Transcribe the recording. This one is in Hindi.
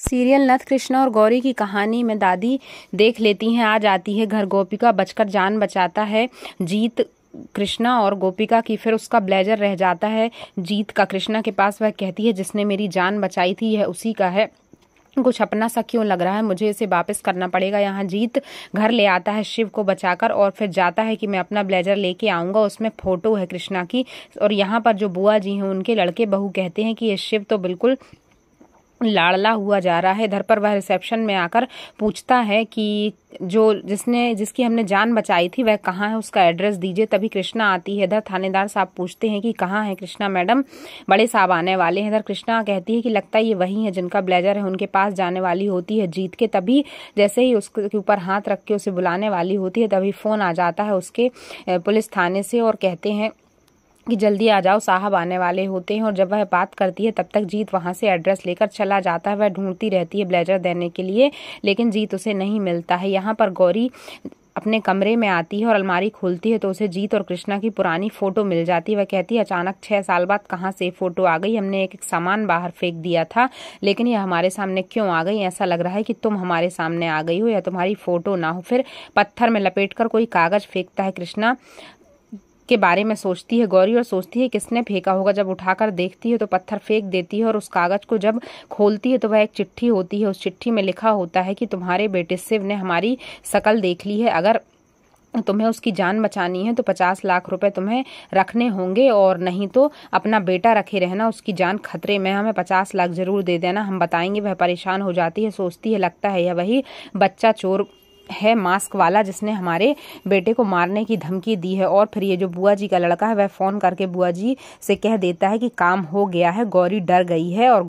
सीरियल नथ कृष्णा और गौरी की कहानी में दादी देख लेती हैं, आ जाती है घर। गोपिका बचकर जान बचाता है जीत कृष्णा और गोपिका की, फिर उसका ब्लेजर रह जाता है जीत का। कृष्णा के पास वह कहती है, जिसने मेरी जान बचाई थी, यह उसी का है। कुछ अपना सा क्यों लग रहा है? मुझे इसे वापस करना पड़ेगा। यहाँ जीत घर ले आता है शिव को बचाकर और फिर जाता है कि मैं अपना ब्लेजर लेके आऊँगा। उसमें फ़ोटो है कृष्णा की और यहाँ पर जो बुआ जी हैं, उनके लड़के बहू कहते हैं कि ये शिव तो बिल्कुल लाड़ला हुआ जा रहा है। इधर पर वह रिसेप्शन में आकर पूछता है कि जो जिसने, जिसकी हमने जान बचाई थी, वह कहाँ है? उसका एड्रेस दीजिए, तभी कृष्णा आती है। इधर थानेदार साहब पूछते हैं कि कहाँ है कृष्णा मैडम? बड़े साहब आने वाले हैं। इधर कृष्णा कहती है कि लगता है ये वही है जिनका ब्लेजर है, उनके पास जाने वाली होती है जीत के, तभी जैसे ही उसके ऊपर हाथ रख के उसे बुलाने वाली होती है, तभी फ़ोन आ जाता है उसके पुलिस थाने से और कहते हैं कि जल्दी आ जाओ, साहब आने वाले होते हैं और जब वह बात करती है, तब तक जीत वहाँ से एड्रेस लेकर चला जाता है। वह ढूंढती रहती है ब्लेजर देने के लिए, लेकिन जीत उसे नहीं मिलता है। यहाँ पर गौरी अपने कमरे में आती है और अलमारी खोलती है तो उसे जीत और कृष्णा की पुरानी फ़ोटो मिल जाती है। वह कहती है, अचानक छह साल बाद कहाँ से फ़ोटो आ गई? हमने एक एक सामान बाहर फेंक दिया था, लेकिन यह हमारे सामने क्यों आ गई? ऐसा लग रहा है कि तुम हमारे सामने आ गई हो या तुम्हारी फ़ोटो ना हो। फिर पत्थर में लपेट कर कोई कागज़ फेंकता है कृष्णा। के बारे में सोचती है, गौरी, और सोचती है किसने फेंका होगा। जब उठाकर देखती है तो पत्थर फेंक देती है और उस कागज़ को जब खोलती है तो वह एक चिट्ठी होती है। उस चिट्ठी में लिखा होता है कि तुम्हारे बेटे शिव ने हमारी शकल देख ली है। अगर तुम्हें उसकी जान बचानी है तो पचास लाख रुपए तुम्हें रखने होंगे और नहीं तो अपना बेटा रखे रहना, उसकी जान खतरे में हमें पचास लाख ज़रूर दे देना। हम बताएँगे, वह परेशान हो जाती है, सोचती है, लगता है यह वही बच्चा चोर है मास्क वाला जिसने हमारे बेटे को मारने की धमकी दी है। और फिर ये जो बुआ जी का लड़का है, वह फ़ोन करके बुआ जी से कह देता है कि काम हो गया है, गौरी डर गई है और